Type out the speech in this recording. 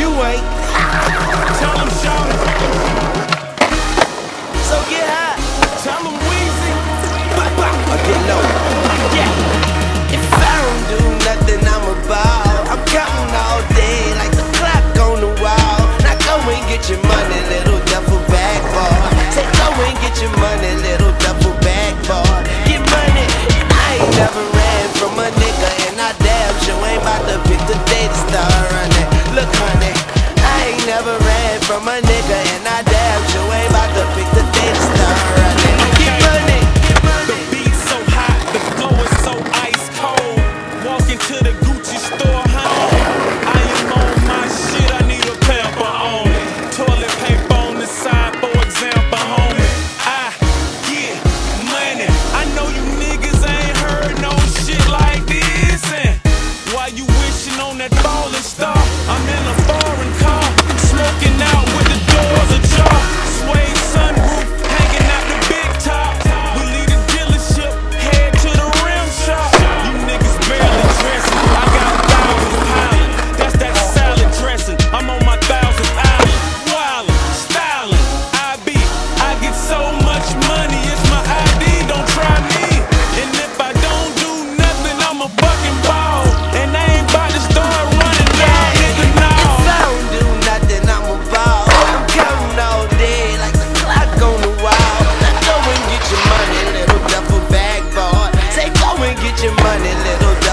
you ain't. Tell them shout So get high. Tell them Weezy. Bop, bop, or get low. Yeah. If I don't do nothing, I'm about. I'm counting all day like the clock on the wall. Now go and get your money, little duffel bag boy. Say go and get your money, little duffel bag boy. Get money. I ain't never ran from a nigga, and I damn sure ain't about to. to the I'm a fucking ball, and I ain't about to start running now, nigga, no. If I don't do nothing, I'm a ball. I'm counting all day like the clock on the wall. Go and get your money, little duffel bag boy. Say go and get your money, little duffel